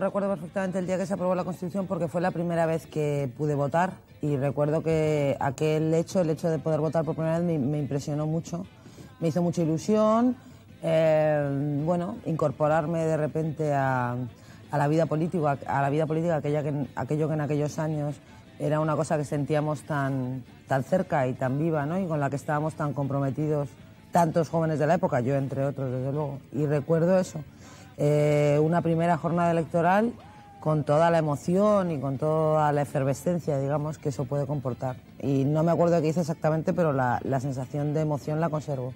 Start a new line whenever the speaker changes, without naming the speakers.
recuerdo perfectamente el día que se aprobó la Constitución porque fue la primera vez que pude votar y recuerdo que aquel hecho, el hecho de poder votar por primera vez me, impresionó mucho, me hizo mucha ilusión, eh, bueno, incorporarme de repente a, la vida política, a la vida política aquella que, aquello que en aquellos años era una cosa que sentíamos tan, tan cerca y tan viva, ¿no? Y con la que estábamos tan comprometidos tantos jóvenes de la época, yo entre otros, desde luego. Y recuerdo eso, eh, una primera jornada electoral con toda la emoción y con toda la efervescencia, digamos, que eso puede comportar. Y no me acuerdo qué hice exactamente, pero la sensación de emoción la conservo.